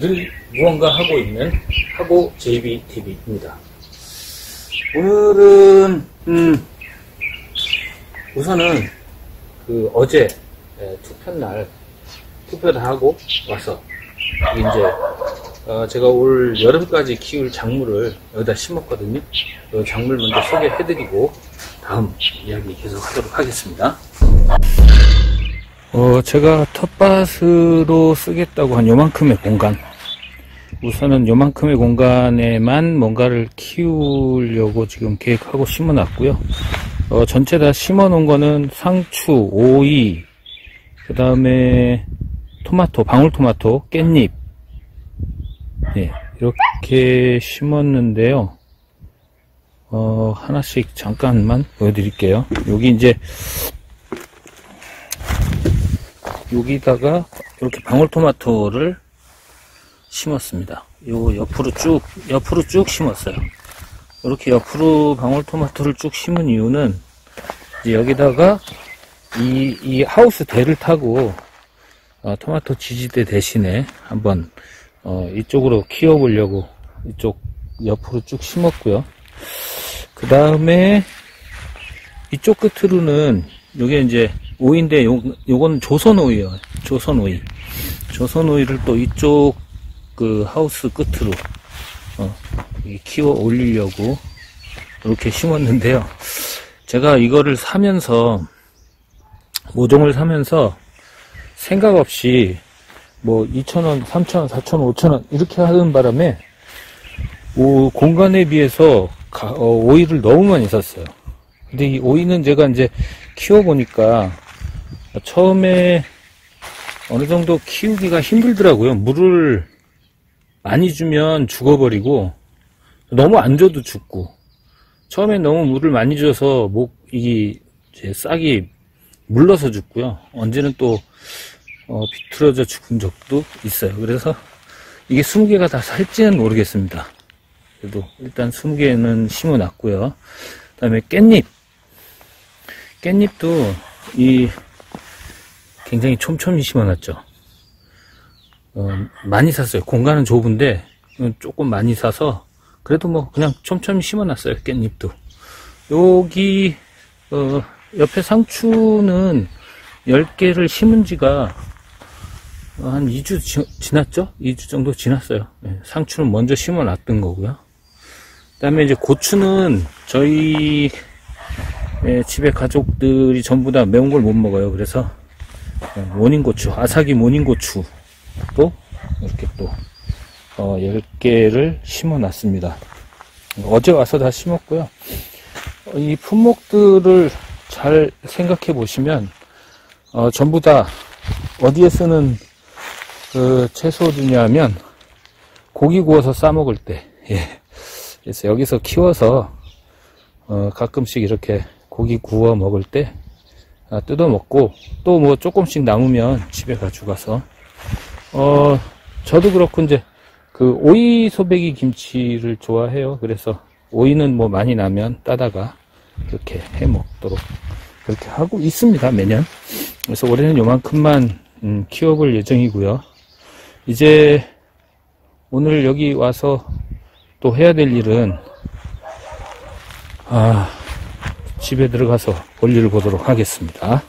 늘 무언가 하고 있는 하고 JBTV입니다. 오늘은 음, 우선은 그 어제 예, 투표날 투표를 하고 와서 이제 어, 제가 올 여름까지 키울 작물을 여기다 심었거든요. 그 작물 먼저 소개해드리고 다음 이야기 계속하도록 하겠습니다. 어, 제가 텃밭으로 쓰겠다고 한 요만큼의 공간. 우선은 요만큼의 공간에만 뭔가를 키우려고 지금 계획하고 심어 놨고요. 어, 전체 다 심어 놓은 거는 상추, 오이, 그 다음에 토마토, 방울토마토, 깻잎. 네, 이렇게 심었는데요. 어, 하나씩 잠깐만 보여드릴게요. 여기 이제 여기다가 이렇게 방울토마토를 심었습니다. 요 옆으로 쭉 옆으로 쭉 심었어요. 이렇게 옆으로 방울토마토를 쭉 심은 이유는 여기다가 이, 이 하우스 대를 타고 어, 토마토 지지대 대신에 한번 어, 이쪽으로 키워보려고 이쪽 옆으로 쭉 심었고요. 그 다음에 이쪽 끝으로는 요게 이제 오이인데 요, 요건 조선 오이요. 조선 오이. 조선 오이를 또 이쪽 그 하우스 끝으로 어, 키워 올리려고 이렇게 심었는데요. 제가 이거를 사면서 모종을 사면서 생각 없이 뭐 2,000원, 3,000원, 4,000원, 5,000원 이렇게 하는 바람에 오, 공간에 비해서 가, 어, 오이를 너무 많이 샀어요. 근데 이 오이는 제가 이제 키워보니까 처음에 어느 정도 키우기가 힘들더라고요. 물을 많이 주면 죽어버리고 너무 안 줘도 죽고 처음에 너무 물을 많이 줘서 목, 이, 싹이 물러서 죽고요. 언제는 또, 어, 비틀어져 죽은 적도 있어요. 그래서 이게 20개가 다 살지는 모르겠습니다. 그래도 일단 20개는 심어 놨고요. 그 다음에 깻잎. 깻잎도 이 굉장히 촘촘히 심어놨죠. 어, 많이 샀어요. 공간은 좁은데 조금 많이 사서 그래도 뭐 그냥 촘촘히 심어놨어요. 깻잎도. 여기 어, 옆에 상추는 10개를 심은 지가 한 2주 지, 지났죠? 2주 정도 지났어요. 네, 상추는 먼저 심어놨던 거고요. 그 다음에 이제 고추는 저희 네, 집에 가족들이 전부 다 매운 걸 못 먹어요. 그래서 모닝고추, 아사기 모닝고추 또 이렇게 또 어, 10개를 심어 놨습니다. 어제 와서 다 심었고요. 이 품목들을 잘 생각해 보시면 어, 전부 다 어디에 쓰는 그 채소들이냐면 고기 구워서 싸 먹을 때 예. 그래서 여기서 키워서 어, 가끔씩 이렇게 고기 구워 먹을 때 아, 뜯어 먹고 또 뭐 조금씩 남으면 집에 가져가서 어 저도 그렇고 이제 그 오이 소배기 김치를 좋아해요. 그래서 오이는 뭐 많이 나면 따다가 이렇게 해 먹도록 그렇게 하고 있습니다 매년. 그래서 올해는 요만큼만 음, 키워볼 예정이고요. 이제 오늘 여기 와서 또 해야 될 일은 아 집에 들어가서 볼일을 보도록 하겠습니다.